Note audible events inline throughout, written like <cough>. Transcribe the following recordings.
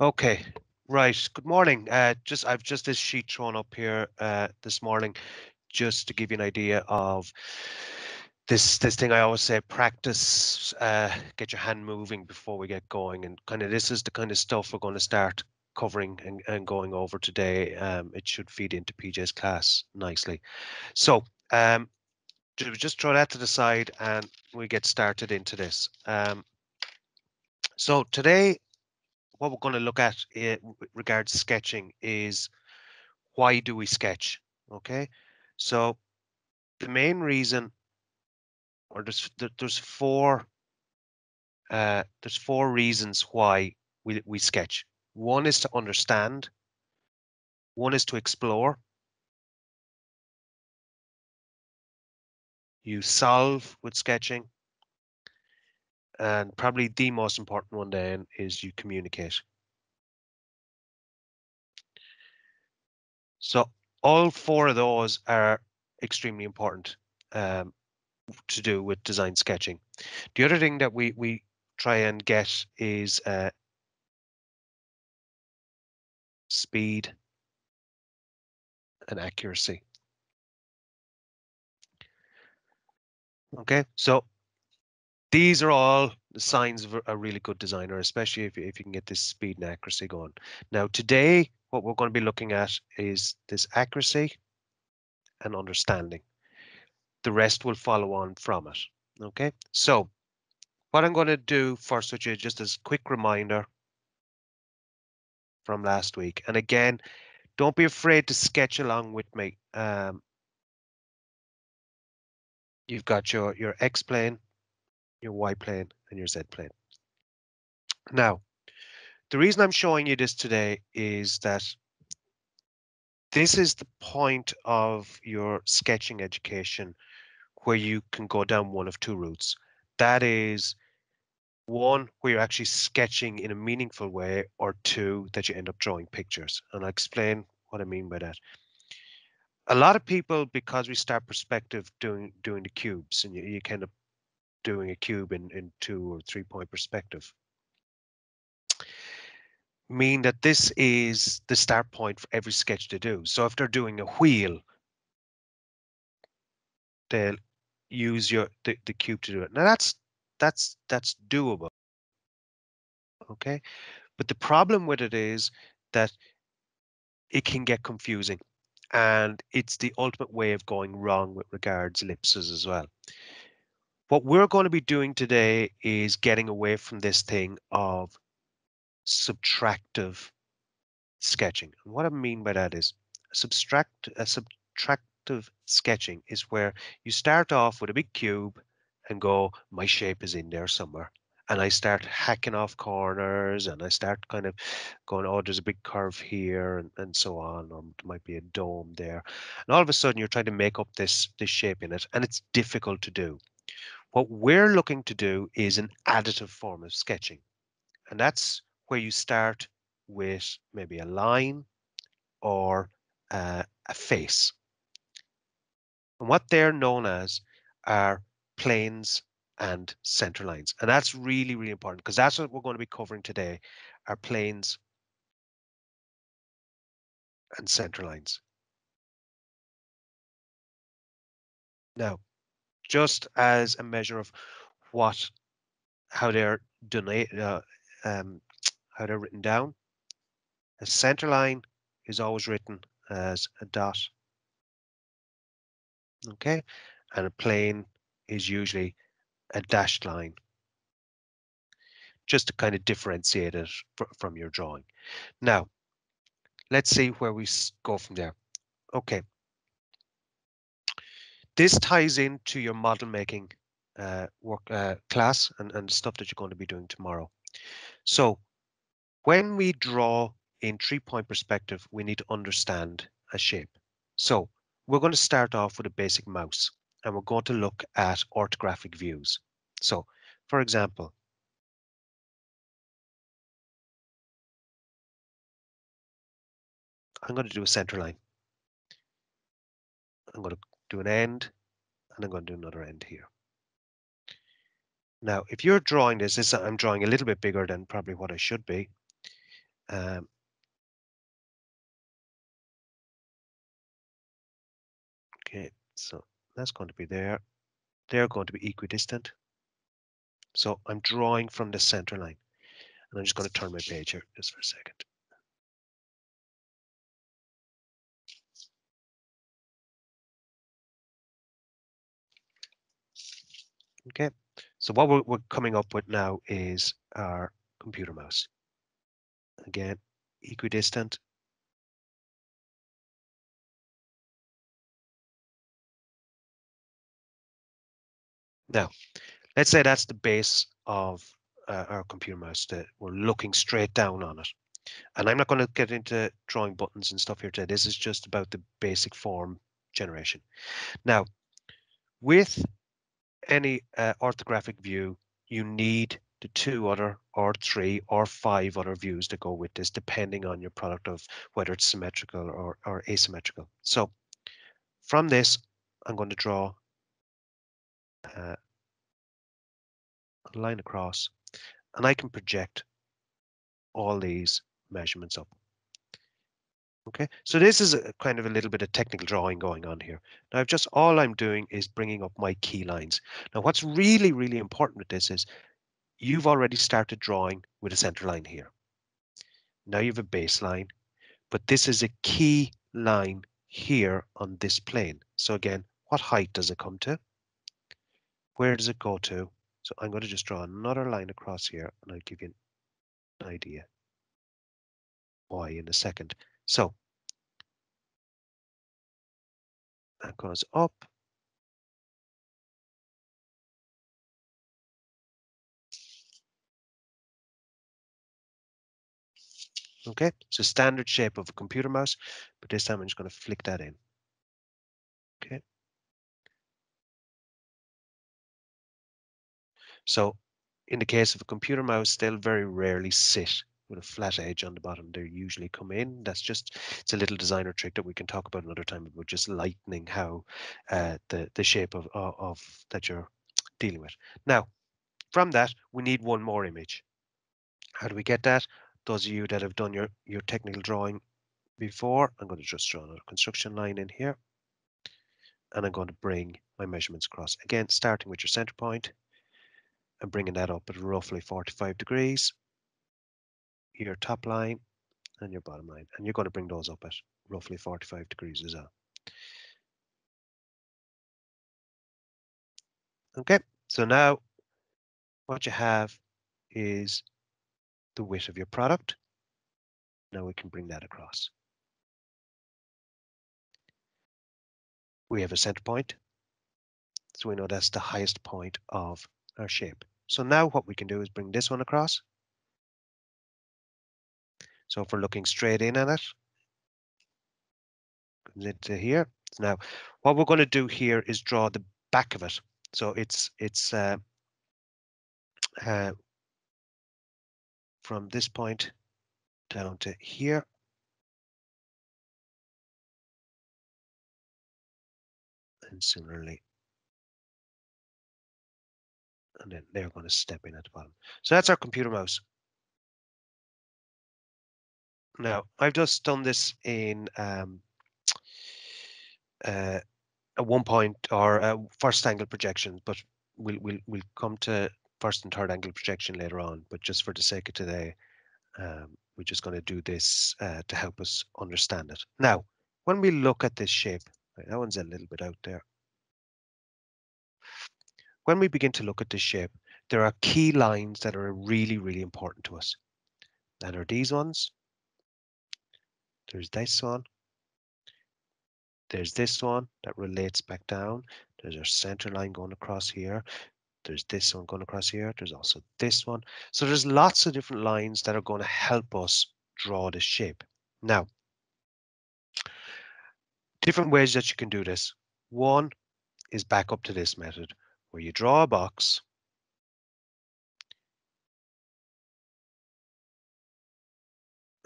Okay, right. Good morning. Uh, just I've just this sheet thrown up here uh, this morning, just to give you an idea of this this thing I always say: practice, uh, get your hand moving before we get going, and kind of this is the kind of stuff we're going to start covering and, and going over today. Um, it should feed into PJ's class nicely. So um, just throw that to the side and we get started into this. Um, so today what we're going to look at in regards sketching is why do we sketch? Okay, so the main reason, or there's there's four uh, there's four reasons why we we sketch. One is to understand. One is to explore. You solve with sketching, and probably the most important one then is you communicate. So all four of those are extremely important um, to do with design sketching. The other thing that we we try and get is uh, speed and accuracy. Okay, so these are all signs of a really good designer, especially if, if you can get this speed and accuracy going. Now, today, what we're going to be looking at is this accuracy and understanding. The rest will follow on from it. Okay, so what I'm going to do first, which is just as quick reminder from last week. And again, don't be afraid to sketch along with me. Um, you've got your, your X plane, your Y plane and your Z plane. Now, the reason I'm showing you this today is that this is the point of your sketching education where you can go down one of two routes. That is one where you're actually sketching in a meaningful way or two that you end up drawing pictures. And I'll explain what I mean by that. A lot of people, because we start perspective doing doing the cubes and you, you kind of doing a cube in, in two or three point perspective mean that this is the start point for every sketch they do. So if they're doing a wheel, they'll use your the, the cube to do it. Now that's that's that's doable. Okay, but the problem with it is that it can get confusing and it's the ultimate way of going wrong with regards ellipses as well. What we're going to be doing today is getting away from this thing of subtractive sketching. And what I mean by that is subtract a subtractive sketching is where you start off with a big cube and go, my shape is in there somewhere. And I start hacking off corners and I start kind of going, oh, there's a big curve here and, and so on. Or there might be a dome there. And all of a sudden you're trying to make up this, this shape in it. And it's difficult to do. What we're looking to do is an additive form of sketching. And that's where you start with maybe a line or uh, a face. And what they're known as are planes and center lines. And that's really, really important because that's what we're going to be covering today are planes and center lines. Now, just as a measure of what how they're donate uh, um, <tsk> how they're written down. A center line is always written as a dot. Okay, and a plane is usually a dashed line. Just to kind of differentiate it from your drawing. Now, let's see where we go from there. Okay, this ties into your model making uh, work uh, class and, and stuff that you're going to be doing tomorrow. So when we draw in three point perspective, we need to understand a shape. So we're going to start off with a basic mouse and we're going to look at orthographic views. So for example, I'm going to do a center line. I'm going to do an end, and I'm going to do another end here. Now, if you're drawing this, this I'm drawing a little bit bigger than probably what I should be. Um, okay, so that's going to be there. They're going to be equidistant. So I'm drawing from the center line. And I'm just going to turn my page here just for a second. Okay, so what we're, we're coming up with now is our computer mouse. Again, equidistant. Now, let's say that's the base of uh, our computer mouse that we're looking straight down on it. And I'm not going to get into drawing buttons and stuff here today. This is just about the basic form generation. Now, with any uh, orthographic view, you need the two other or three or five other views to go with this, depending on your product of whether it's symmetrical or, or asymmetrical. So from this, I'm going to draw uh, a line across and I can project all these measurements up. Okay, so this is a kind of a little bit of technical drawing going on here. Now, I've just all I'm doing is bringing up my key lines. Now, what's really, really important with this is you've already started drawing with a center line here. Now you have a baseline, but this is a key line here on this plane. So again, what height does it come to? Where does it go to? So I'm going to just draw another line across here and I'll give you an idea why in a second. So that goes up. Okay, so standard shape of a computer mouse, but this time I'm just going to flick that in. Okay. So in the case of a computer mouse, they'll very rarely sit with a flat edge on the bottom. They usually come in. That's just it's a little designer trick that we can talk about another time about just lightening how uh, the the shape of, of of that you're dealing with. Now, from that, we need one more image. How do we get that? Those of you that have done your your technical drawing before, I'm going to just draw another construction line in here, and I'm going to bring my measurements across again, starting with your center point and bringing that up at roughly 45 degrees your top line and your bottom line. And you're going to bring those up at roughly 45 degrees as well. Okay, so now what you have is the width of your product. Now we can bring that across. We have a center point. So we know that's the highest point of our shape. So now what we can do is bring this one across. So if we're looking straight in at it, into here. Now, what we're going to do here is draw the back of it. So it's it's uh, uh, from this point down to here. And similarly, and then they're going to step in at the bottom. So that's our computer mouse. Now, I've just done this in um, uh, a one point or first angle projection, but we'll, we'll, we'll come to first and third angle projection later on. But just for the sake of today, um, we're just going to do this uh, to help us understand it. Now, when we look at this shape, right, that one's a little bit out there. When we begin to look at this shape, there are key lines that are really, really important to us. And are these ones there's this one. There's this one that relates back down. There's our center line going across here. There's this one going across here. There's also this one. So there's lots of different lines that are going to help us draw the shape. Now, different ways that you can do this. One is back up to this method where you draw a box.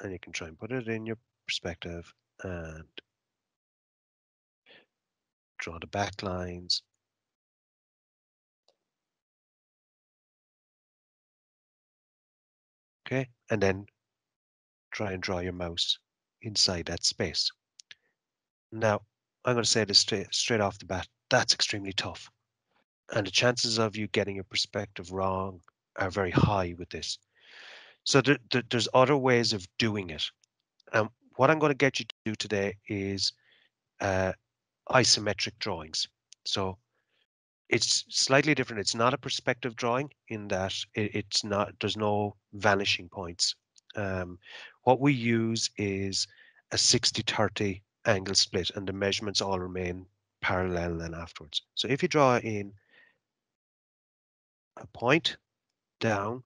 And you can try and put it in your perspective and draw the back lines. Okay, and then try and draw your mouse inside that space. Now, I'm going to say this straight, straight off the bat, that's extremely tough. And the chances of you getting your perspective wrong are very high with this. So there, there, there's other ways of doing it. And what I'm going to get you to do today is uh, isometric drawings. So it's slightly different. It's not a perspective drawing in that it, it's not, there's no vanishing points. Um, what we use is a 60-30 angle split and the measurements all remain parallel then afterwards. So if you draw in a point down,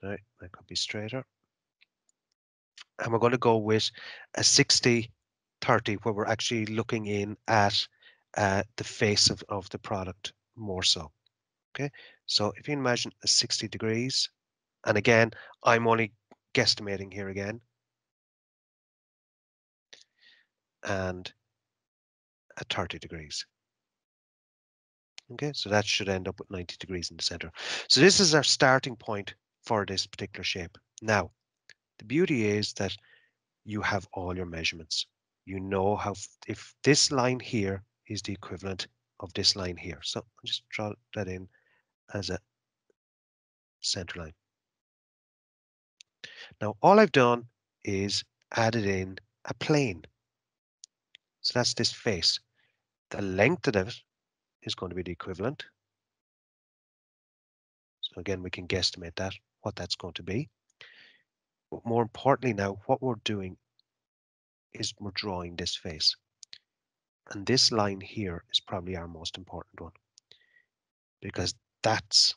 sorry, that could be straighter. And we're going to go with a 60 30 where we're actually looking in at uh, the face of, of the product more so. Okay, so if you imagine a 60 degrees, and again, I'm only guesstimating here again, and at 30 degrees. Okay, so that should end up with 90 degrees in the center. So this is our starting point for this particular shape. Now, the beauty is that you have all your measurements. You know how, if this line here is the equivalent of this line here. So I'll just draw that in as a center line. Now, all I've done is added in a plane. So that's this face. The length of it is going to be the equivalent. So again, we can guesstimate that, what that's going to be. But more importantly now, what we're doing is we're drawing this face. And this line here is probably our most important one because that's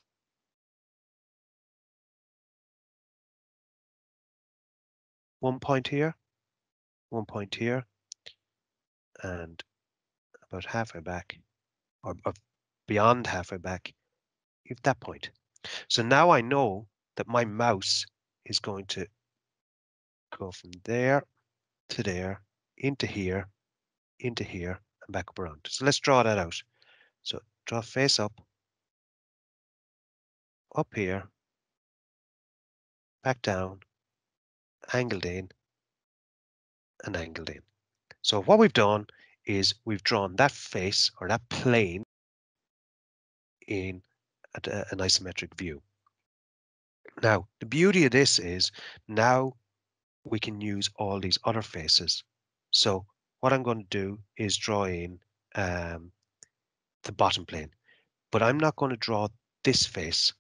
one point here, one point here, and about halfway back, or, or beyond halfway back, you have that point. So now I know that my mouse is going to go from there to there, into here, into here, and back up around. So let's draw that out. So draw face up, up here, back down, angled in, and angled in. So what we've done is we've drawn that face or that plane in an isometric view. Now, the beauty of this is now we can use all these other faces. So what I'm going to do is draw in um, the bottom plane, but I'm not going to draw this face.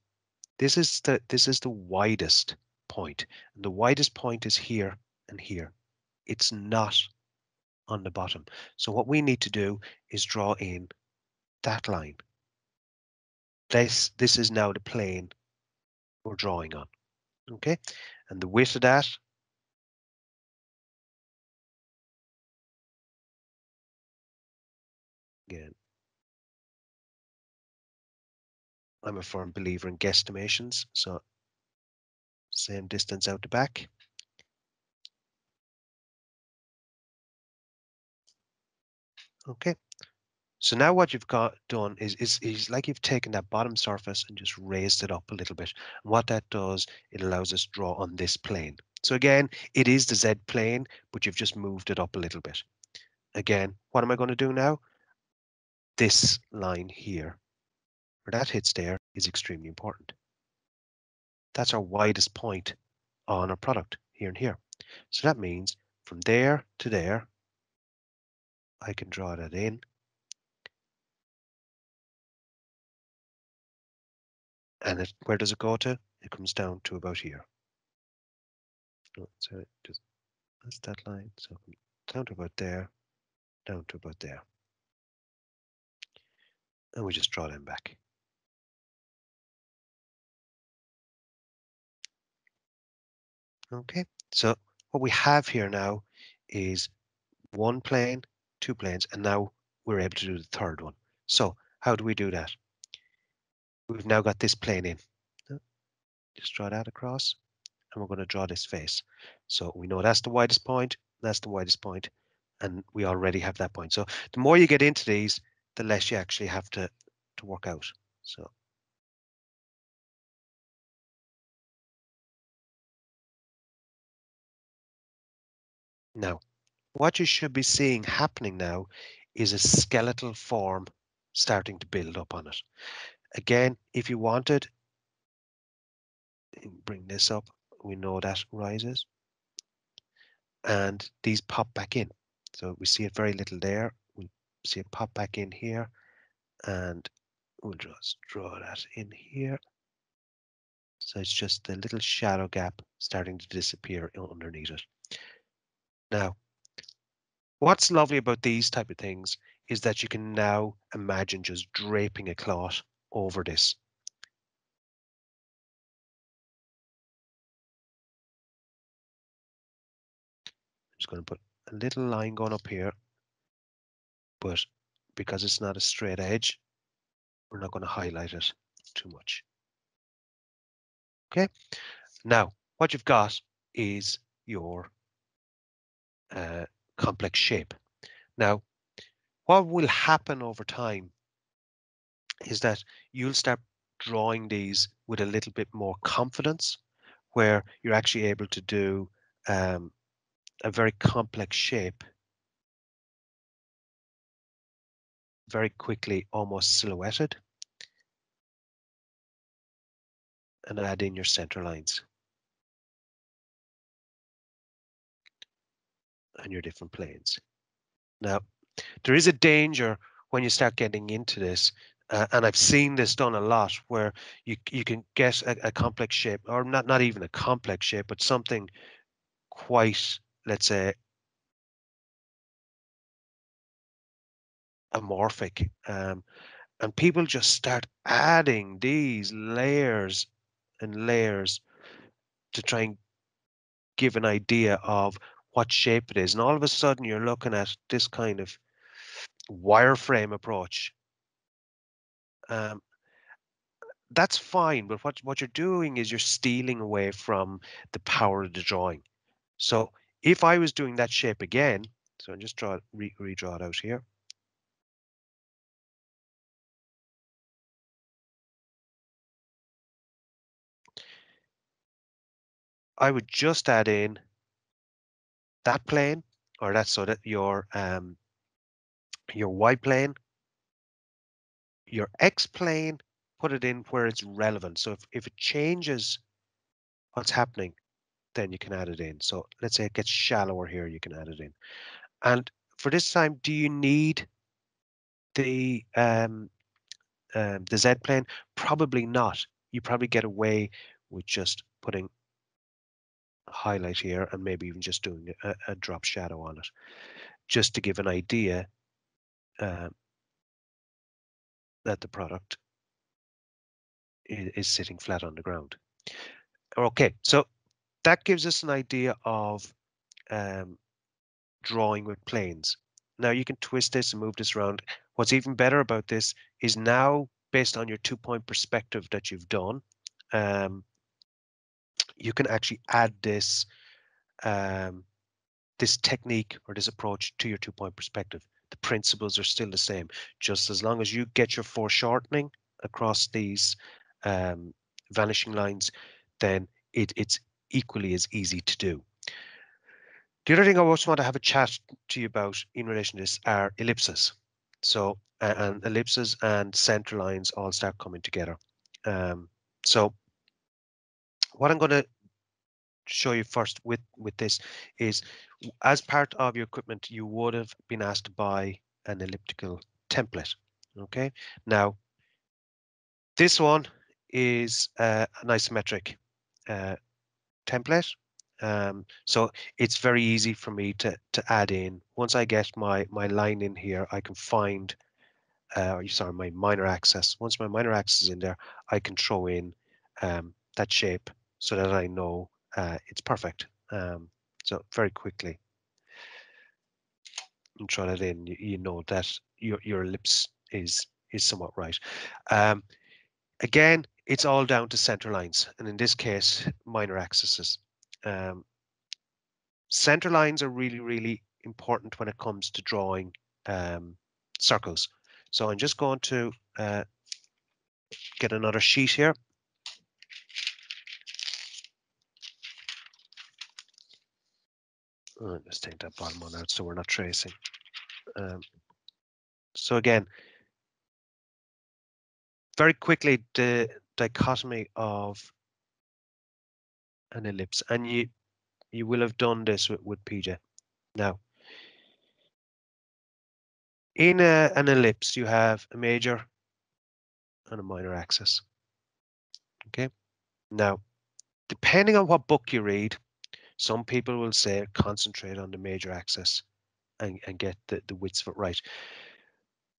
This is the this is the widest point, and the widest point is here and here. It's not on the bottom. So what we need to do is draw in that line. This this is now the plane we're drawing on. Okay, and the width of that again. I'm a firm believer in guesstimations, so same distance out the back. Okay, so now what you've got done is, is, is like you've taken that bottom surface and just raised it up a little bit. And what that does, it allows us to draw on this plane. So again, it is the Z plane, but you've just moved it up a little bit. Again, what am I going to do now? This line here, where that hits there, is extremely important. That's our widest point on our product here and here. So that means from there to there, I can draw that in. And it, where does it go to? It comes down to about here. So just that's that line. So down to about there, down to about there and we just draw them back. Okay, so what we have here now is one plane, two planes, and now we're able to do the third one. So how do we do that? We've now got this plane in. Uh, just draw that across, and we're going to draw this face. So we know that's the widest point, that's the widest point, and we already have that point. So the more you get into these, the less you actually have to to work out. So Now, what you should be seeing happening now is a skeletal form starting to build up on it. Again, if you wanted, bring this up, we know that rises. And these pop back in. So we see it very little there. It pop back in here. And we'll just draw that in here. So it's just the little shadow gap starting to disappear underneath it. Now, what's lovely about these type of things is that you can now imagine just draping a cloth over this. I'm just going to put a little line going up here, but because it's not a straight edge, we're not going to highlight it too much. Okay, now what you've got is your uh, complex shape. Now, what will happen over time is that you'll start drawing these with a little bit more confidence, where you're actually able to do um, a very complex shape very quickly, almost silhouetted. and add in your center lines. And your different planes. Now, there is a danger when you start getting into this, uh, and I've seen this done a lot, where you you can get a, a complex shape, or not not even a complex shape, but something quite, let's say, amorphic. Um, and people just start adding these layers and layers to try and give an idea of what shape it is. And all of a sudden you're looking at this kind of wireframe approach. Um, that's fine, but what, what you're doing is you're stealing away from the power of the drawing. So if I was doing that shape again, so I'll just draw re redraw it out here. I would just add in that plane, or that so that your um, your y plane, your x plane, put it in where it's relevant. So if, if it changes what's happening, then you can add it in. So let's say it gets shallower here, you can add it in. And for this time, do you need the um, um, the Z plane? Probably not. You probably get away with just putting highlight here and maybe even just doing a, a drop shadow on it, just to give an idea uh, that the product is, is sitting flat on the ground. Okay, so that gives us an idea of um, drawing with planes. Now you can twist this and move this around. What's even better about this is now based on your two point perspective that you've done, um, you can actually add this um, this technique or this approach to your two point perspective. The principles are still the same, just as long as you get your foreshortening across these um, vanishing lines, then it, it's equally as easy to do. The other thing I also want to have a chat to you about in relation to this are ellipses. So, and ellipses and center lines all start coming together. Um, so what I'm going to show you first with with this is as part of your equipment you would have been asked to buy an elliptical template okay? Now this one is uh, an isometric uh, template um, so it's very easy for me to to add in. Once I get my my line in here I can find uh, sorry my minor axis once my minor axis is in there I can throw in um, that shape so that I know uh, it's perfect. Um, so very quickly, and try that in, you, you, know that your your ellipse is is somewhat right. Um, again, it's all down to center lines, and in this case, minor axes. Um, center lines are really really important when it comes to drawing um, circles. So I'm just going to uh, get another sheet here Let's take that bottom one out so we're not tracing. Um, so again, very quickly, the dichotomy of an ellipse, and you you will have done this with, with PJ. Now, in a, an ellipse, you have a major and a minor axis. Okay, now, depending on what book you read, some people will say concentrate on the major axis and, and get the, the widths of it right.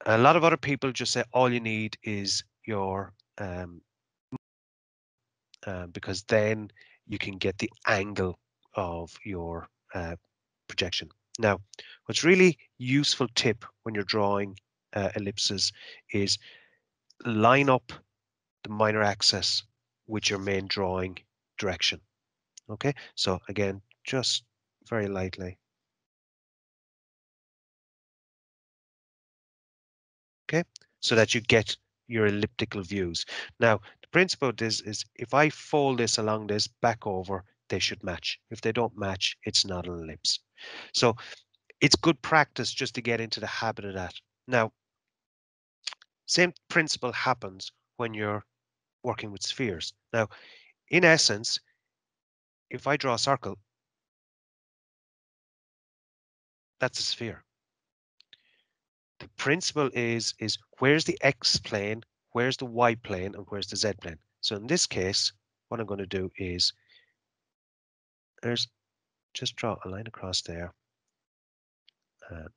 A lot of other people just say all you need is your um, uh, because then you can get the angle of your uh, projection. Now, what's really useful tip when you're drawing uh, ellipses is line up the minor axis with your main drawing direction. Okay, so again, just very lightly. Okay, so that you get your elliptical views. Now, the principle of this is if I fold this along this back over, they should match. If they don't match, it's not an ellipse. So it's good practice just to get into the habit of that. Now, same principle happens when you're working with spheres. Now, in essence, if I draw a circle, that's a sphere. The principle is, is where's the X plane, where's the Y plane, and where's the Z plane? So in this case, what I'm going to do is there's just draw a line across there. Uh,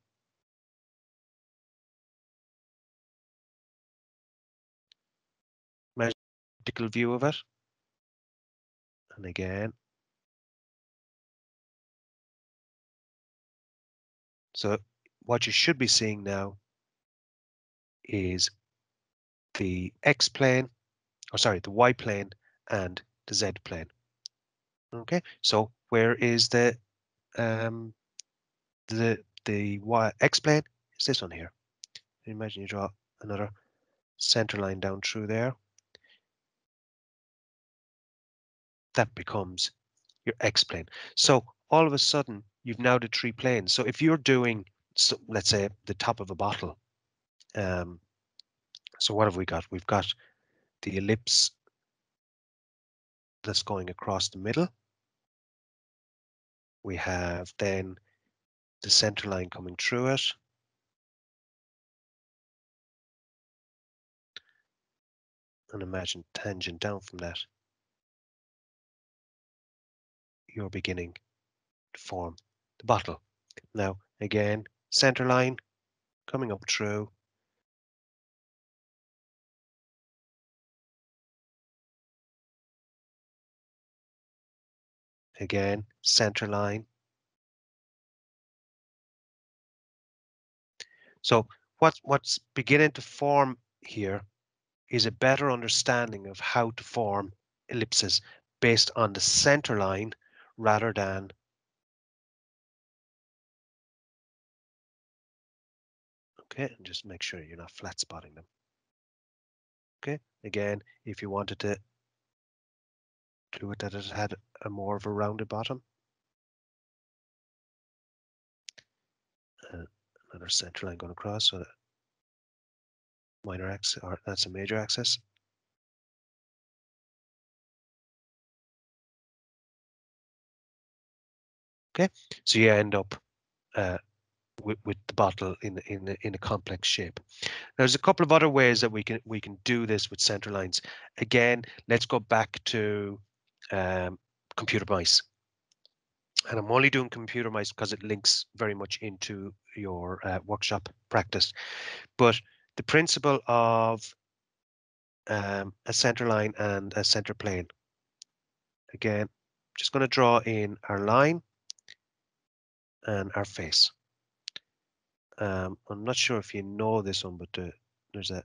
vertical view of it. And again, So what you should be seeing now is the X plane, or sorry, the Y plane and the Z plane. Okay, so where is the um, the the Y X plane? Is this one here? Imagine you draw another center line down through there. That becomes your X plane. So all of a sudden you've now the three planes. So if you're doing, so let's say, the top of a bottle, um, so what have we got? We've got the ellipse that's going across the middle. We have then the center line coming through it. And imagine tangent down from that. You're beginning to form the bottle. Now, again, center line coming up through. Again, center line. So what, what's beginning to form here is a better understanding of how to form ellipses based on the center line rather than Okay, and just make sure you're not flat spotting them. Okay, again, if you wanted to do it that it had a more of a rounded bottom. Uh, another center line going across, so that minor axis, or that's a major axis. Okay, so you end up uh, with, with the bottle in in in a complex shape. There's a couple of other ways that we can we can do this with center lines. Again, let's go back to um, computer mice. And I'm only doing computer mice because it links very much into your uh, workshop practice. But the principle of um, a center line and a center plane. Again, just going to draw in our line and our face. Um, I'm not sure if you know this one, but uh, there's a,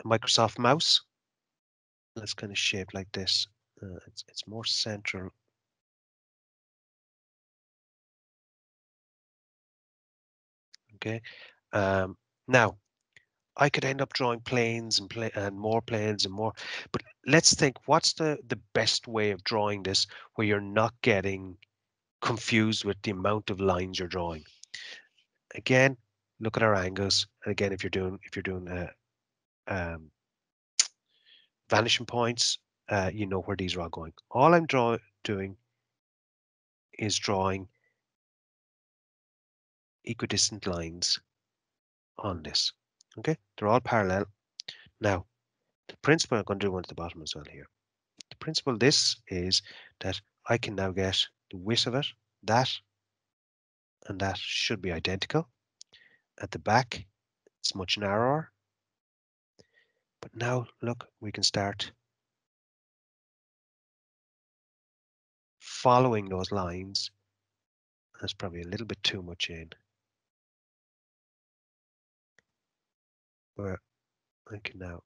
a, Microsoft mouse that's kind of shaped like this. Uh, it's, it's more central. Okay. Um, now, I could end up drawing planes and play and more planes and more, but let's think what's the the best way of drawing this where you're not getting confused with the amount of lines you're drawing. Again, look at our angles. And again, if you're doing if you're doing uh, um, vanishing points, uh, you know where these are all going. All I'm draw doing is drawing equidistant lines on this. Okay, they're all parallel. Now, the principle I'm going to do one at the bottom as well here. The principle this is that I can now get the width of it, that, and that should be identical. At the back, it's much narrower. But now look, we can start following those lines. That's probably a little bit too much in. Where I can now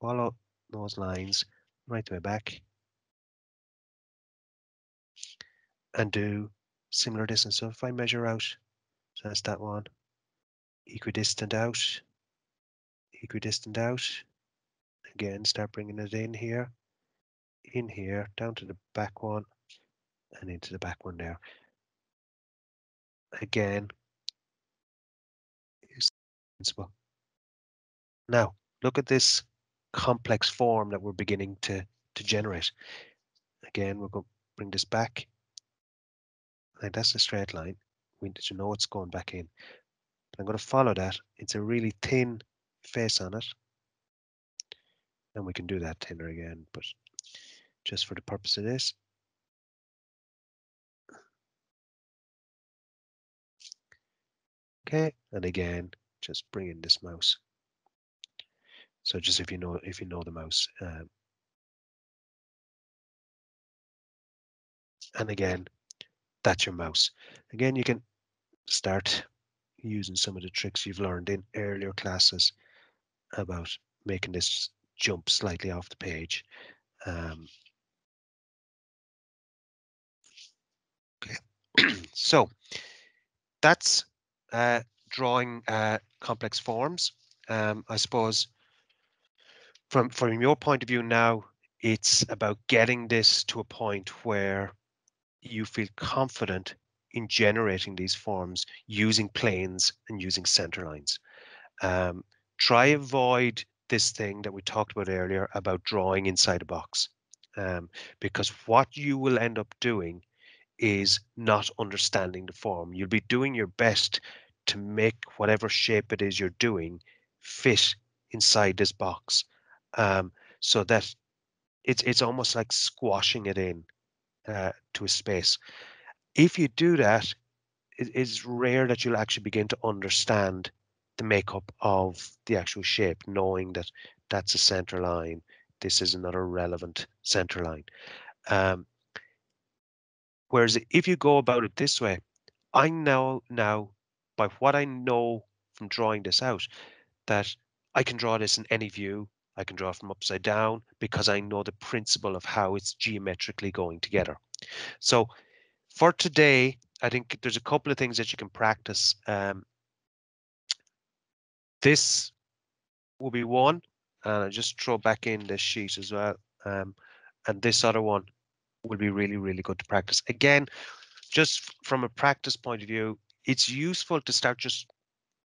follow those lines right to my back and do similar distance. So if I measure out, so that's that one, equidistant out, equidistant out, again, start bringing it in here, in here, down to the back one, and into the back one there. Again, principle. Now, look at this complex form that we're beginning to, to generate. Again, we're going to bring this back. And that's a straight line. We need to know it's going back in. I'm going to follow that. It's a really thin face on it. And we can do that thinner again, but just for the purpose of this. Okay, and again, just bring in this mouse. So just if you know if you know the mouse. Um, and again, that's your mouse. Again, you can start using some of the tricks you've learned in earlier classes about making this jump slightly off the page. Um, okay, <clears throat> so that's uh, drawing uh, complex forms. Um, I suppose from from your point of view now, it's about getting this to a point where you feel confident in generating these forms using planes and using center lines. Um, try avoid this thing that we talked about earlier about drawing inside a box, um, because what you will end up doing is not understanding the form. You'll be doing your best to make whatever shape it is you're doing fit inside this box um, so that it's it's almost like squashing it in uh, to a space. If you do that, it is rare that you'll actually begin to understand the makeup of the actual shape, knowing that that's a center line. This is another relevant center line. Um, whereas if you go about it this way, I know now by what I know from drawing this out that I can draw this in any view. I can draw from upside down because I know the principle of how it's geometrically going together. So for today, I think there's a couple of things that you can practice. Um, this will be one, and I just throw back in this sheet as well. Um, and this other one will be really, really good to practice. Again, just from a practice point of view, it's useful to start just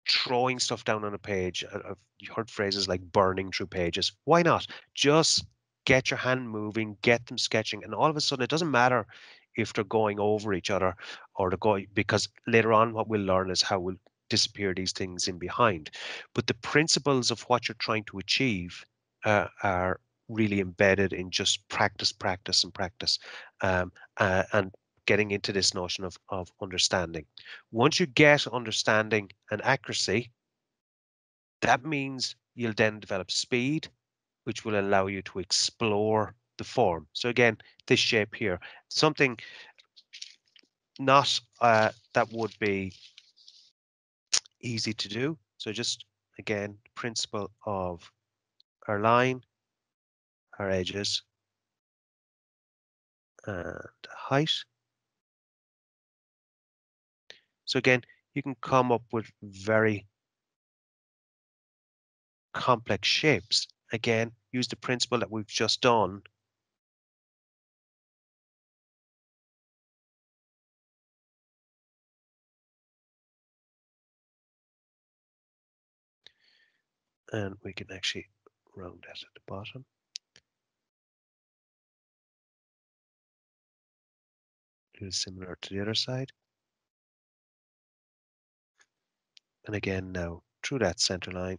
throwing stuff down on a page. I've heard phrases like burning through pages. Why not? Just get your hand moving, get them sketching, and all of a sudden it doesn't matter if they're going over each other or they're going because later on what we'll learn is how we'll disappear these things in behind. But the principles of what you're trying to achieve uh, are really embedded in just practice, practice, and practice. Um, uh, and getting into this notion of, of understanding. Once you get understanding and accuracy, that means you'll then develop speed, which will allow you to explore the form. So again, this shape here, something not uh, that would be easy to do. So just again, principle of our line, our edges, and height. So again, you can come up with very complex shapes. Again, use the principle that we've just done. And we can actually round that at the bottom. Similar to the other side. And again now through that center line.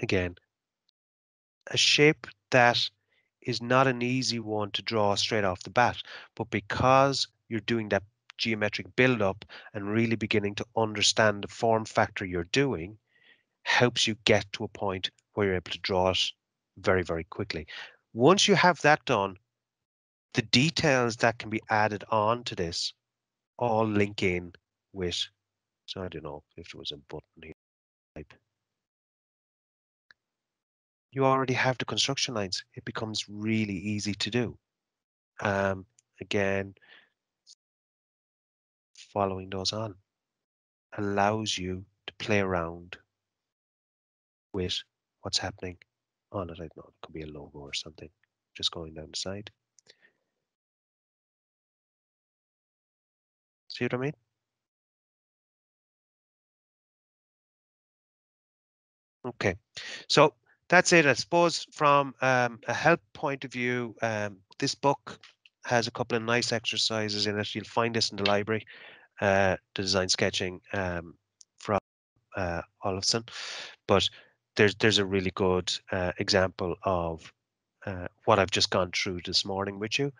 Again, a shape that is not an easy one to draw straight off the bat, but because you're doing that geometric build up and really beginning to understand the form factor you're doing helps you get to a point where you're able to draw it very, very quickly. Once you have that done, the details that can be added on to this all link in with, so I don't know if there was a button here. Type. You already have the construction lines. It becomes really easy to do. Um, again, following those on allows you to play around with what's happening on it. I don't know, it could be a logo or something just going down the side. See what I mean? Okay, so that's it. I suppose from um, a help point of view, um, this book has a couple of nice exercises in it. You'll find this in the library uh, the design sketching um, from uh, Olofsson, but there's there's a really good uh, example of uh, what I've just gone through this morning with you.